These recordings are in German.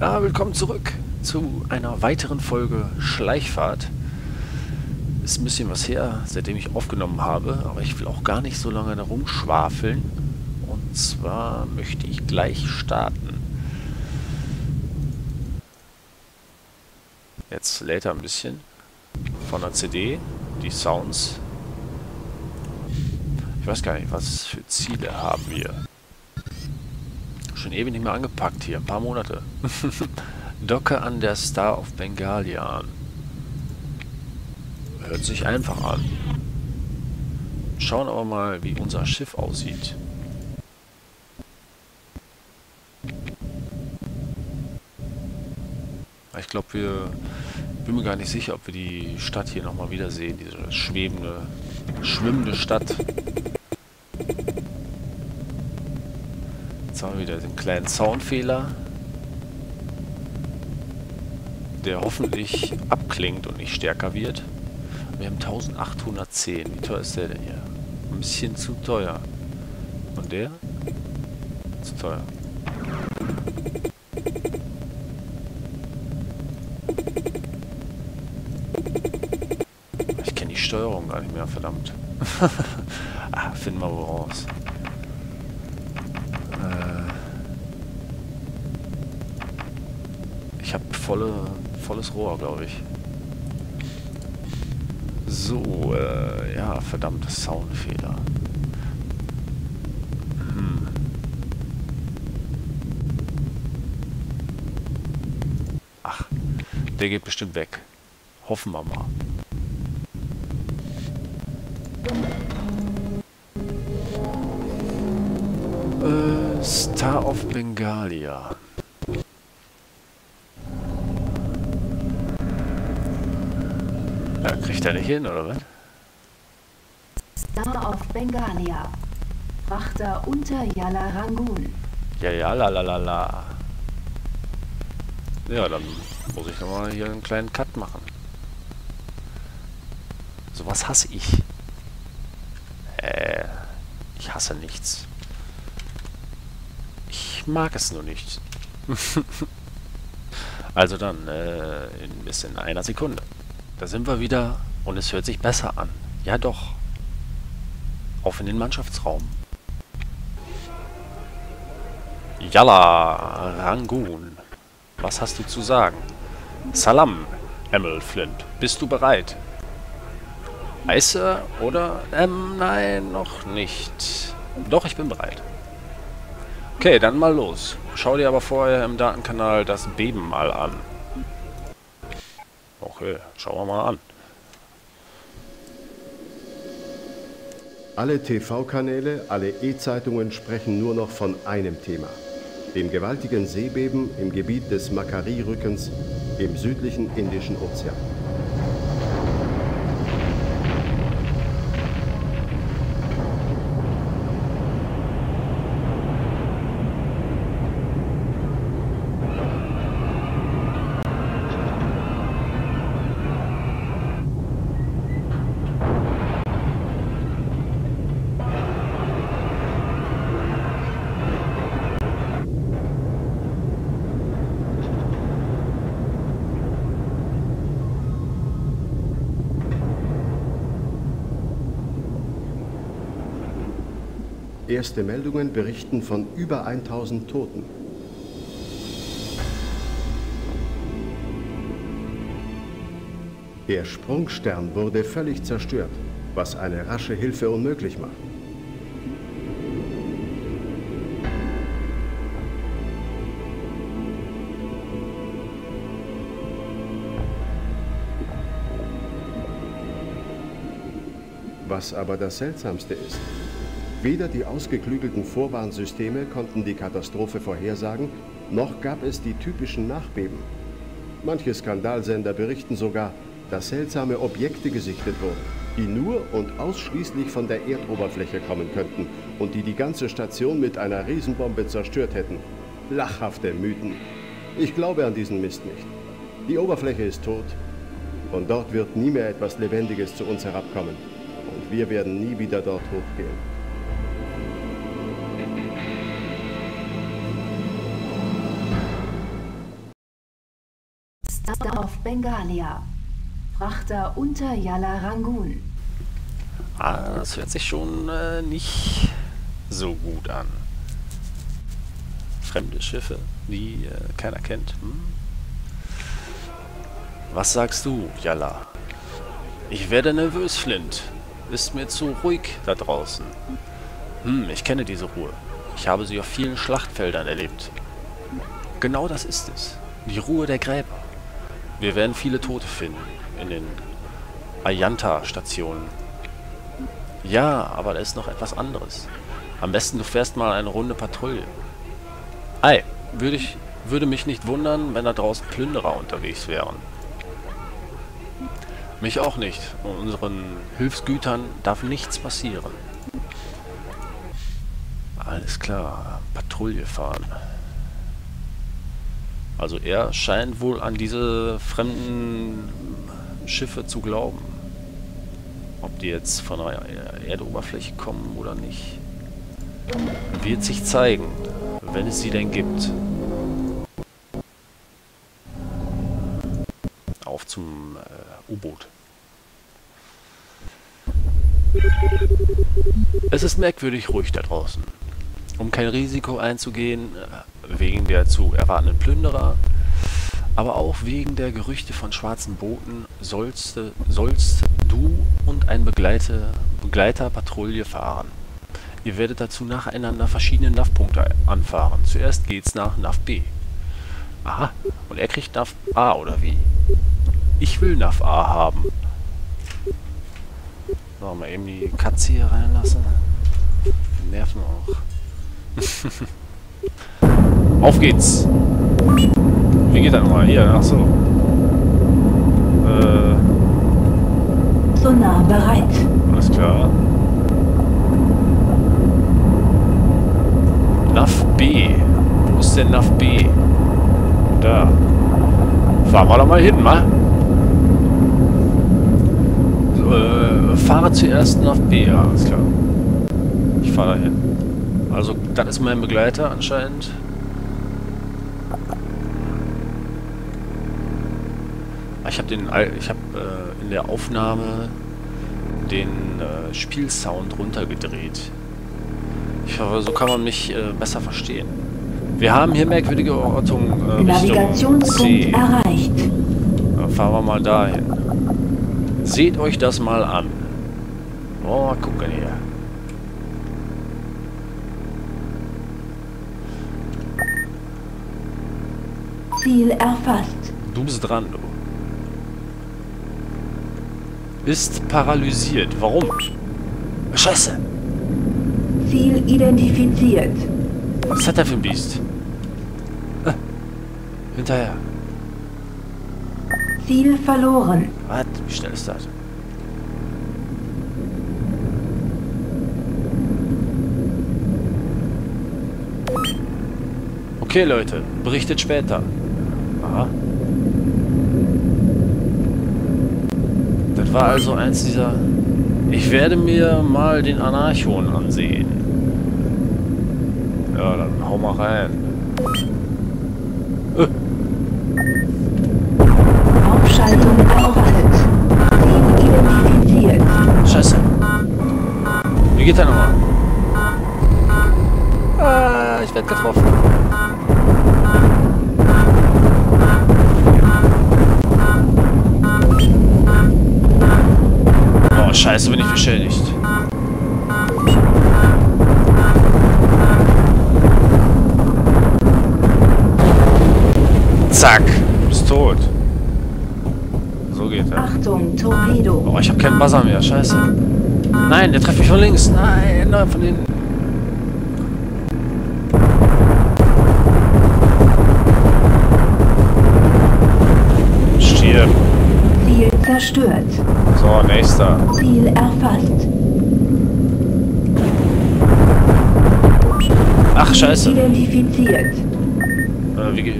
Ja, willkommen zurück zu einer weiteren Folge Schleichfahrt. Ist ein bisschen was her, seitdem ich aufgenommen habe, aber ich will auch gar nicht so lange da rumschwafeln. Und zwar möchte ich gleich starten. Jetzt lädt er ein bisschen von der CD, die Sounds. Ich weiß gar nicht, was für Ziele haben wir. Schon ewig nicht mehr angepackt hier, ein paar Monate. Docke an der Star of Bengalian. Hört sich einfach an. Schauen aber mal, wie unser Schiff aussieht. Ich glaube, wir... bin mir gar nicht sicher, ob wir die Stadt hier nochmal wiedersehen. Diese schwebende, schwimmende Stadt. Jetzt haben wir wieder den kleinen Soundfehler, der hoffentlich abklingt und nicht stärker wird. Wir haben 1810. Wie teuer ist der denn hier? Ein bisschen zu teuer. Und der? Zu teuer. Ich kenne die Steuerung gar nicht mehr, verdammt. ah, finden wir wohl raus. Ich habe volle, volles Rohr, glaube ich. So, äh, ja, verdammte Soundfehler. Hm. Ach, der geht bestimmt weg. Hoffen wir mal. Äh, Star of Bengalia. Ja, kriegt er nicht hin, oder was? Star of Bengalia. Wachter unter Yala Rangoon. Ja, ja, la la la la. Ja, dann muss ich nochmal hier einen kleinen Cut machen. Sowas hasse ich. Äh, ich hasse nichts. Ich mag es nur nicht. also dann, äh, in bis in einer Sekunde. Da sind wir wieder und es hört sich besser an. Ja doch. Auf in den Mannschaftsraum. Yalla, Rangoon. Was hast du zu sagen? Salam, Emil Flint. Bist du bereit? Eise oder? Ähm, nein, noch nicht. Doch, ich bin bereit. Okay, dann mal los. Schau dir aber vorher im Datenkanal das Beben mal an. Okay, schauen wir mal an. Alle TV-Kanäle, alle E-Zeitungen sprechen nur noch von einem Thema. Dem gewaltigen Seebeben im Gebiet des Makari-Rückens im südlichen Indischen Ozean. Erste Meldungen berichten von über 1000 Toten. Der Sprungstern wurde völlig zerstört, was eine rasche Hilfe unmöglich macht. Was aber das Seltsamste ist, Weder die ausgeklügelten Vorwarnsysteme konnten die Katastrophe vorhersagen, noch gab es die typischen Nachbeben. Manche Skandalsender berichten sogar, dass seltsame Objekte gesichtet wurden, die nur und ausschließlich von der Erdoberfläche kommen könnten und die die ganze Station mit einer Riesenbombe zerstört hätten. Lachhafte Mythen. Ich glaube an diesen Mist nicht. Die Oberfläche ist tot und dort wird nie mehr etwas Lebendiges zu uns herabkommen. Und wir werden nie wieder dort hochgehen. Bengalia. Frachter unter Yala Rangoon. Ah, das hört sich schon äh, nicht so gut an. Fremde Schiffe, die äh, keiner kennt. Hm? Was sagst du, Yalla? Ich werde nervös, Flint. Ist mir zu ruhig da draußen. Hm, ich kenne diese Ruhe. Ich habe sie auf vielen Schlachtfeldern erlebt. Genau das ist es. Die Ruhe der Gräber. Wir werden viele Tote finden in den Ayanta-Stationen. Ja, aber da ist noch etwas anderes. Am besten du fährst mal eine Runde Patrouille. Ei, würde ich, würde mich nicht wundern, wenn da draußen Plünderer unterwegs wären. Mich auch nicht. Unseren Hilfsgütern darf nichts passieren. Alles klar. Patrouille fahren. Also er scheint wohl an diese fremden Schiffe zu glauben. Ob die jetzt von der Erdoberfläche kommen oder nicht. Wird sich zeigen, wenn es sie denn gibt. Auf zum äh, U-Boot. Es ist merkwürdig ruhig da draußen. Um kein Risiko einzugehen, äh, wegen der zu erwartenden Plünderer, aber auch wegen der Gerüchte von schwarzen Booten, sollst, sollst du und ein Begleiter, Begleiter Patrouille fahren. Ihr werdet dazu nacheinander verschiedene NAV-Punkte anfahren. Zuerst geht's nach NAV B. Aha, und er kriegt NAV A oder wie? Ich will NAV A haben. So, mal eben die Katze hier reinlassen. Die nerven auch. Auf geht's! Wie geht das nochmal? Hier, achso. Äh. Sonar bereit. Alles klar. NAV B. Wo ist denn NAV B? Da. Fahren wir doch mal hin, ma? So, äh, fahre zuerst NAV B. Ja, alles klar. Ich fahre da hin. Also, das ist mein Begleiter anscheinend. Ich habe den, ich habe äh, in der Aufnahme den äh, Spielsound runtergedreht. Ich hoffe, so kann man mich äh, besser verstehen. Wir haben hier merkwürdige Ortung äh, Navigationspunkt erreicht. Dann fahren wir mal dahin. Seht euch das mal an. Oh, mal gucken hier. Ziel erfasst. Du bist dran, du. Ist paralysiert. Warum? Scheiße. Ziel identifiziert. Was hat er für ein Biest? Ah. Hinterher. Ziel verloren. Was? Wie schnell ist das? Okay, Leute. Berichtet später. Aha. War also eins dieser... Ich werde mir mal den Anarchon ansehen. Ja, dann hau mal rein. Äh. Aufschaltung erwartet. Scheiße. Wie geht der nochmal? Ah, ich werde getroffen. Scheiße, bin ich beschädigt. Zack, du bist tot. So geht er. Achtung, Torpedo. Oh, ich habe keinen Buzzer mehr. Scheiße. Nein, der trifft mich von links. Nein, nein, von hinten. Stirb. Ziel zerstört. So, nächster. Ziel erfasst. Ach, scheiße. Identifiziert. Äh, wie geht...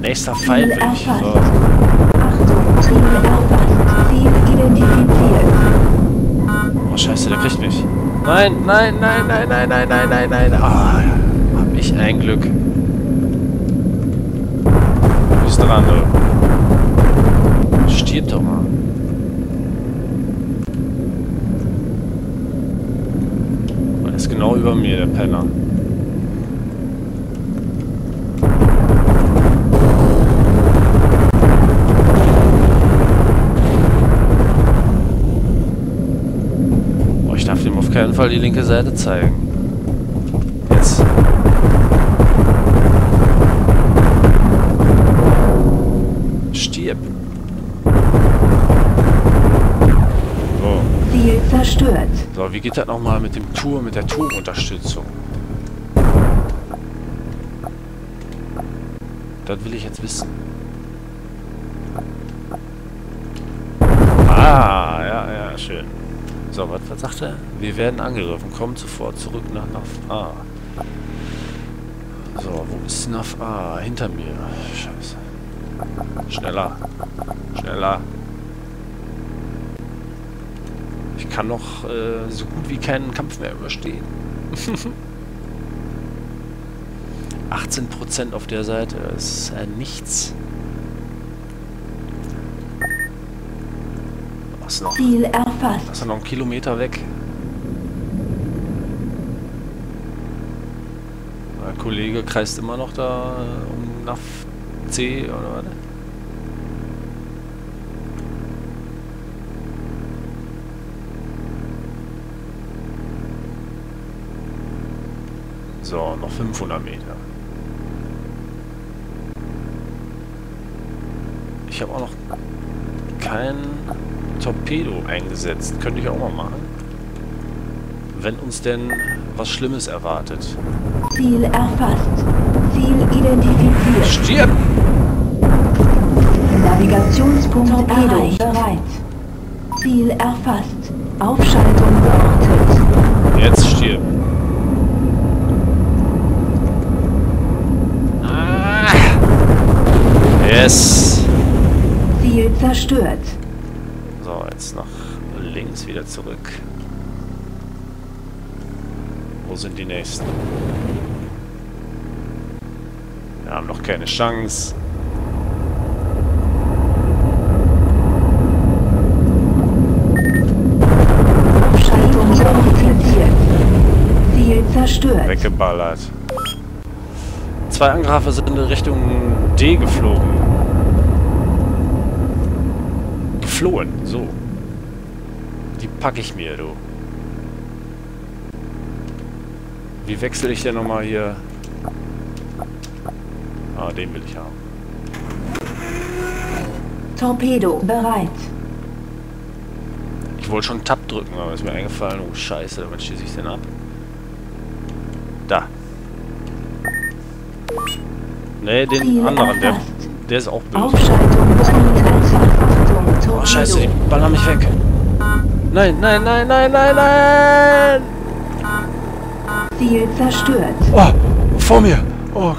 Nächster Ziel Feind will ich. erfasst. So. Achtung, Ziel erfasst. Ziel identifiziert. Oh, scheiße, der kriegt mich. Nein, nein, nein, nein, nein, nein, nein, nein, nein. Ah, hab ich ein Glück. Du bist dran, du. Stirb doch mal. Er ist genau über mir, der Penner. Oh, ich darf ihm auf keinen Fall die linke Seite zeigen. Jetzt. Stirb. So. Ziel So, wie geht das nochmal mit dem Tour, mit der Turmunterstützung? Das will ich jetzt wissen. Ah, ja, ja, schön. So, was, was sagt er? Wir werden angegriffen. Kommen sofort zurück nach NAF A. So, wo ist NAF A? Hinter mir. Scheiße. Schneller. Schneller. Ich kann noch äh, so gut wie keinen Kampf mehr überstehen. 18% auf der Seite ist äh, nichts. Was noch? Ziel erfasst. Das ist noch ein Kilometer weg. Der Kollege kreist immer noch da äh, um nach C oder was? So, noch 500 Meter. Ich habe auch noch kein Torpedo eingesetzt. Könnte ich auch mal machen. Wenn uns denn was Schlimmes erwartet. Ziel erfasst. Ziel identifiziert. Stirb! Navigationspunkt Torpedo bereit. Ziel erfasst. Aufschaltung geortet. Jetzt stirb. Ah. Yes. Ziel zerstört. So, jetzt nach links wieder zurück. Wo sind die nächsten? Wir haben noch keine Chance. Ziel zerstört. Weggeballert. Zwei Angreifer sind in Richtung D geflogen. Geflohen, so. Die packe ich mir, du. Wie wechsle ich denn nochmal hier? Ah, den will ich haben. Torpedo bereit. Ich wollte schon Tab drücken, aber ist mir eingefallen, oh scheiße, damit schieße ich den ab. Da. Ne, den anderen, der, der ist auch böse. Achtung, Oh scheiße, die ballern mich weg. Nein, nein, nein, nein, nein, nein! Ziel zerstört. Oh, vor mir! Oh.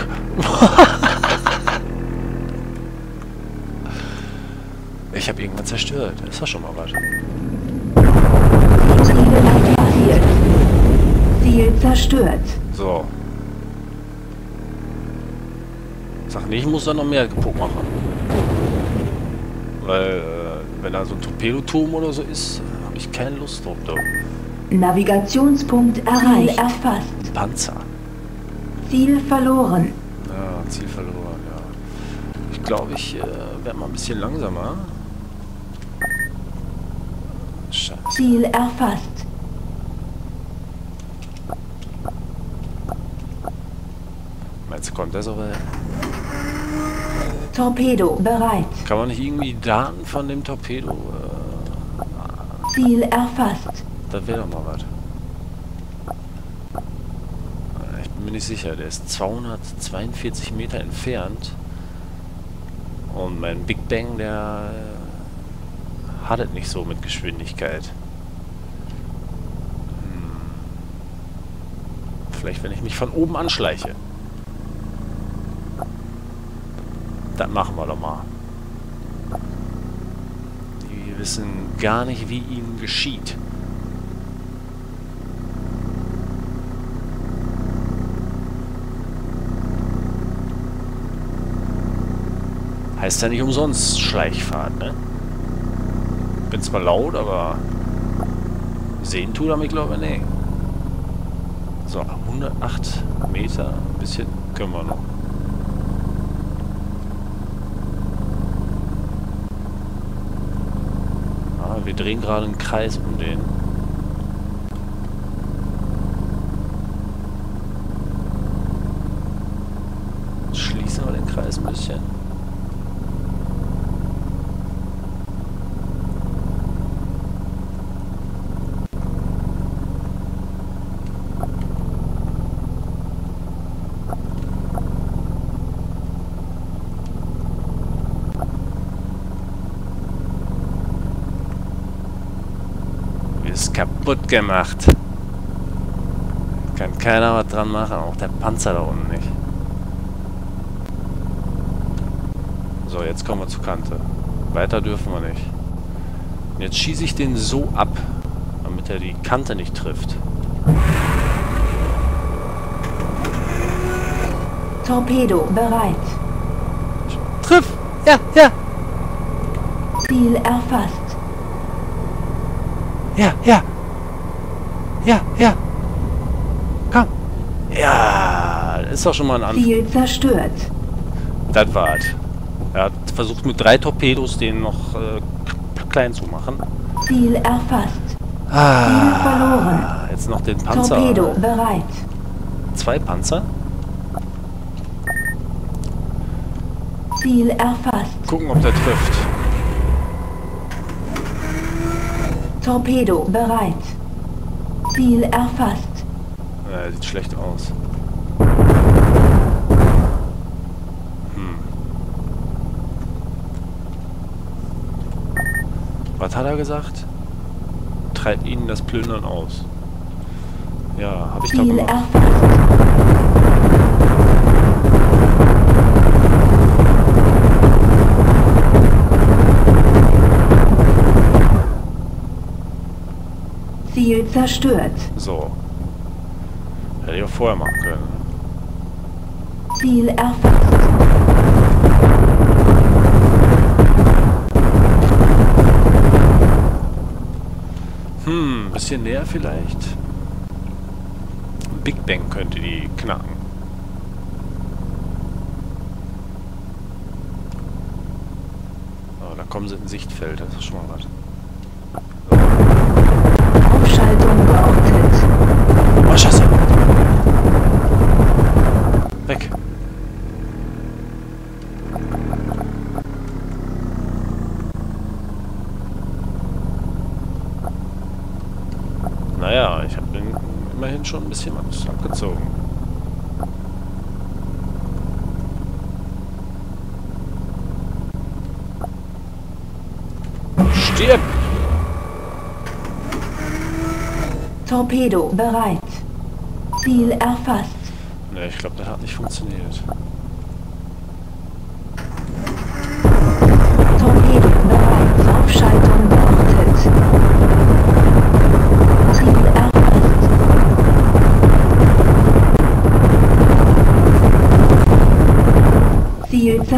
Ich habe irgendwann zerstört. Ist doch schon mal was. Ziel zerstört. So. Sag nicht, ich muss da noch mehr kaputt machen. Weil, äh, wenn da so ein Torpedoturm oder so ist, habe ich keine Lust drauf. Da. Navigationspunkt erreicht. Ziel erfasst. Panzer. Ziel verloren. Ja, Ziel verloren, ja. Ich glaube, ich äh, werde mal ein bisschen langsamer. Scheiße. Ziel erfasst. Du, kommt der so weit? Torpedo bereit. Kann man nicht irgendwie Daten von dem Torpedo... Äh, Ziel erfasst. das wäre doch mal was. Ich bin mir nicht sicher. Der ist 242 Meter entfernt. Und mein Big Bang, der äh, hat es nicht so mit Geschwindigkeit. Hm. Vielleicht, wenn ich mich von oben anschleiche. Das machen wir doch mal. Wissen gar nicht, wie ihnen geschieht. Heißt ja nicht umsonst Schleichfahrt, ne? Bin zwar laut, aber sehen tut er mich, glaube ich, nee. So, 108 Meter, ein bisschen können wir noch. Ah, wir drehen gerade einen Kreis um den. Schließen wir den Kreis ein bisschen. Ist kaputt gemacht. Kann keiner was dran machen, auch der Panzer da unten nicht. So, jetzt kommen wir zur Kante. Weiter dürfen wir nicht. Und jetzt schieße ich den so ab, damit er die Kante nicht trifft. Torpedo bereit. Triff! Ja, ja! Ziel erfasst. Ja, ja! Ja, ja! Komm! Ja! Ist doch schon mal ein Anfang. Ziel zerstört. Das war's. Er hat versucht mit drei Torpedos den noch äh, klein zu machen. Ziel erfasst. Ah, verloren. jetzt noch den Panzer. Torpedo bereit. Zwei Panzer. Ziel erfasst. Gucken, ob der trifft. Torpedo bereit. Ziel erfasst. Ja, sieht schlecht aus. Hm. Was hat er gesagt? Treibt ihnen das Plündern aus. Ja, habe ich doch Ziel gemacht. erfasst. Ziel zerstört. So. Hätte ich auch vorher machen können. Ziel erfasst. Hm, bisschen näher vielleicht. Big Bang könnte die knacken. Oh, da kommen sie in Sichtfeld, das ist schon mal was. Aufschaltung geortet. Oh, Scheiße! Weg! Naja, ich habe immerhin schon ein bisschen abgezogen. Stirb! Torpedo bereit. Ziel erfasst. Ne, ich glaube, das hat nicht funktioniert.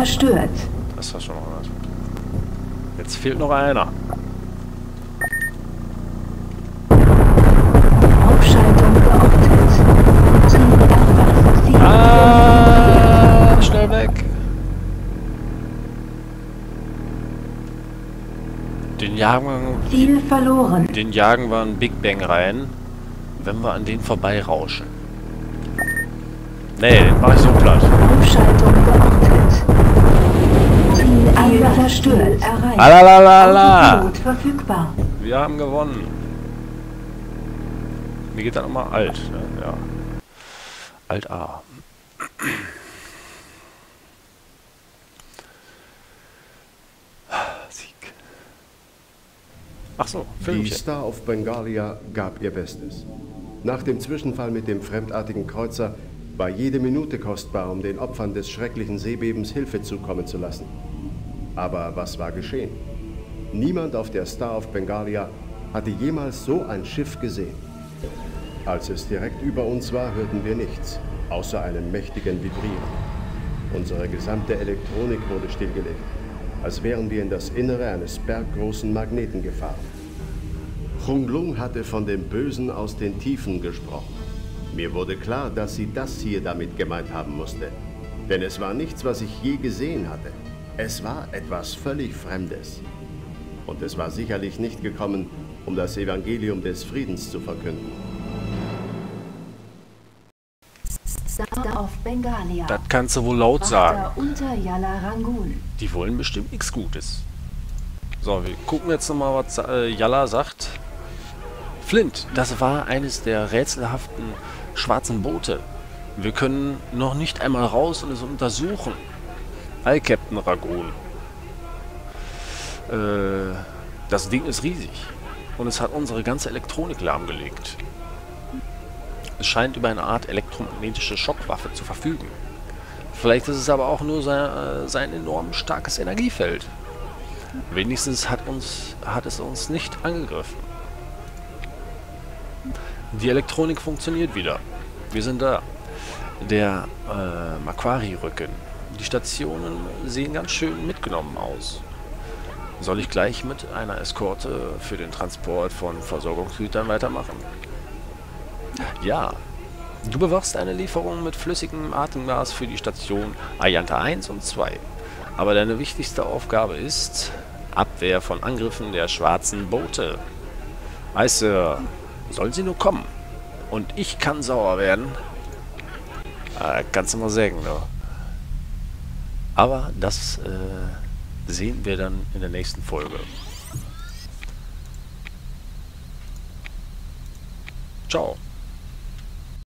Zerstört. Das war schon mal was. Jetzt fehlt noch einer. Aufschaltung. Ziel Ah, schnell weg. Den jagen, Ziel verloren. den jagen wir in Big Bang rein, wenn wir an den vorbeirauschen. Nee, den mach ich so platt. Aufschaltung geortet. Zerstört. Erreicht. Alalalala. Autopilot verfügbar. Wir haben gewonnen. Mir geht dann nochmal alt, ne? Ja. Alt A. Sieg. Ach so, Die Filmchen. Star of Bengalia gab ihr Bestes. Nach dem Zwischenfall mit dem fremdartigen Kreuzer war jede Minute kostbar, um den Opfern des schrecklichen Seebebens Hilfe zukommen zu lassen. Aber was war geschehen? Niemand auf der Star of Bengalia hatte jemals so ein Schiff gesehen. Als es direkt über uns war, hörten wir nichts, außer einem mächtigen Vibrieren. Unsere gesamte Elektronik wurde stillgelegt. als wären wir in das Innere eines berggroßen Magneten gefahren. Chung Lung hatte von dem Bösen aus den Tiefen gesprochen. Mir wurde klar, dass sie das hier damit gemeint haben musste. Denn es war nichts, was ich je gesehen hatte. Es war etwas völlig Fremdes. Und es war sicherlich nicht gekommen, um das Evangelium des Friedens zu verkünden. Das kannst du wohl laut sagen. Yala. Die wollen bestimmt nichts Gutes. So, wir gucken jetzt nochmal, was äh, Yalla sagt. Flint, das war eines der rätselhaften schwarzen Boote. Wir können noch nicht einmal raus und es untersuchen. Hi, Captain Ragoon. Äh, das Ding ist riesig. Und es hat unsere ganze Elektronik lahmgelegt. Es scheint über eine Art elektromagnetische Schockwaffe zu verfügen. Vielleicht ist es aber auch nur sein, äh, sein enorm starkes Energiefeld. Wenigstens hat, uns, hat es uns nicht angegriffen. Die Elektronik funktioniert wieder. Wir sind da. Der äh, Macquarie-Rücken. Die Stationen sehen ganz schön mitgenommen aus. Soll ich gleich mit einer Eskorte für den Transport von Versorgungsgütern weitermachen? Ja, du bewachst eine Lieferung mit flüssigem Atemgas für die Station Ayanta 1 und 2. Aber deine wichtigste Aufgabe ist Abwehr von Angriffen der schwarzen Boote. Weißt du, sollen sie nur kommen. Und ich kann sauer werden. Äh, kannst du mal sagen, ne? Aber das äh, sehen wir dann in der nächsten Folge. Ciao.